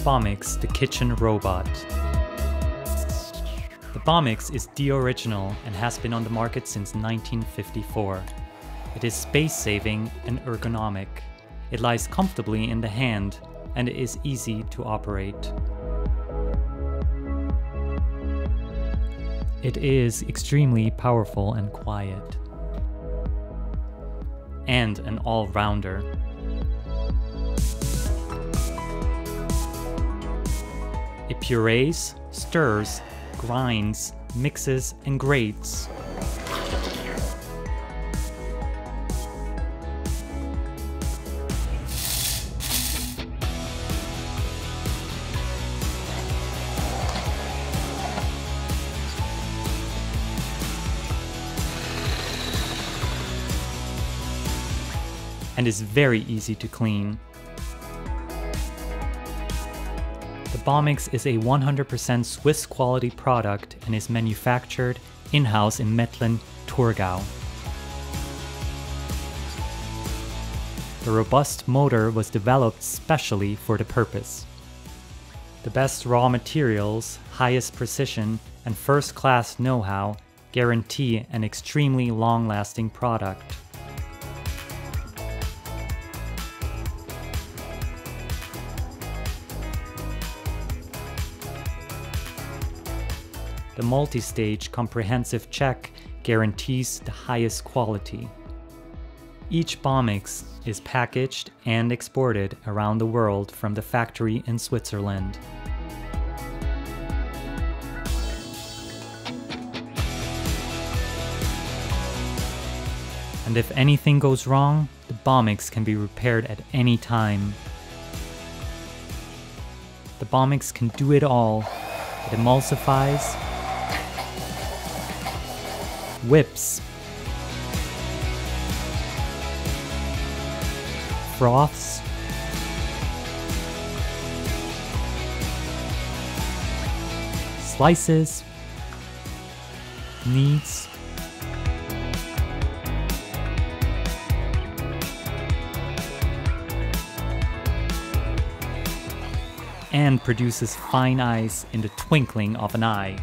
bamix, the kitchen robot. The bamix is the original and has been on the market since 1954. It is space-saving and ergonomic. It lies comfortably in the hand and it is easy to operate. It is extremely powerful and quiet. And an all-rounder. It purees, stirs, grinds, mixes, and grates. and is very easy to clean. Bombix is a 100% Swiss quality product and is manufactured in-house in Mettlen, Thurgau. The robust motor was developed specially for the purpose. The best raw materials, highest precision, and first-class know-how guarantee an extremely long-lasting product. The multi-stage comprehensive check guarantees the highest quality. Each bamix is packaged and exported around the world from the factory in Switzerland. And if anything goes wrong, the bamix can be repaired at any time. The bamix can do it all. It emulsifies, whips, froths, slices, kneads, and produces fine ice in the twinkling of an eye.